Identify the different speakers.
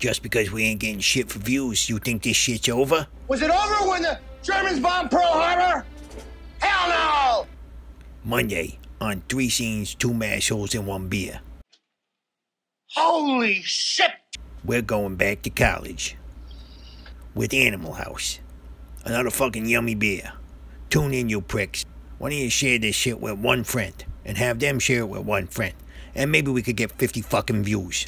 Speaker 1: Just because we ain't getting shit for views, you think this shit's over?
Speaker 2: Was it over when the Germans bombed Pearl Harbor? Hell no!
Speaker 1: Monday on Three Scenes, Two Massholes, and One Beer.
Speaker 2: Holy shit!
Speaker 1: We're going back to college. With Animal House. Another fucking yummy beer. Tune in, you pricks. Why don't you share this shit with one friend? And have them share it with one friend. And maybe we could get 50 fucking views.